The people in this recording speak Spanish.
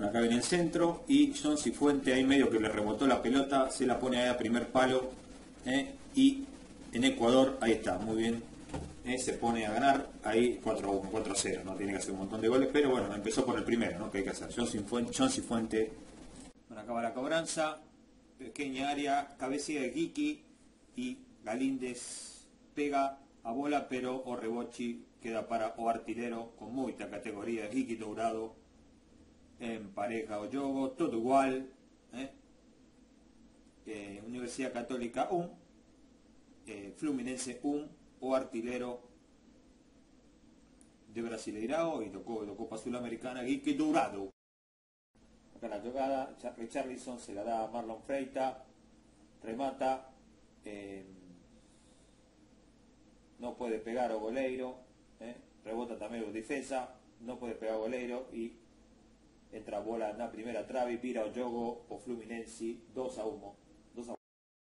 Bueno, acá viene el centro y John Cifuente ahí medio que le rebotó la pelota, se la pone ahí a primer palo ¿eh? y en Ecuador, ahí está, muy bien, ¿eh? se pone a ganar, ahí 4 a 1, 4 a 0, no tiene que hacer un montón de goles, pero bueno, empezó por el primero, ¿no? que hay que hacer, John Cifuente, John Cifuente. Bueno, acá va la cobranza, pequeña área, cabecilla de Kiki y Galíndez pega a bola, pero Orrebochi queda para o artilero con mucha categoría, Kiki Dourado en pareja o yogo, todo igual. ¿eh? Eh, Universidad Católica 1, eh, Fluminense 1, o artilero de Brasileirao y tocó la Copa Sudamericana, Kiki Dourado. Acá la jugada, Richarlison se la da a Marlon Freita, remata, no puede pegar a Boleiro, rebota también o defensa, no puede pegar a Boleiro y entra bola na primera trave, Pira o Yogo o Fluminense 2 a 1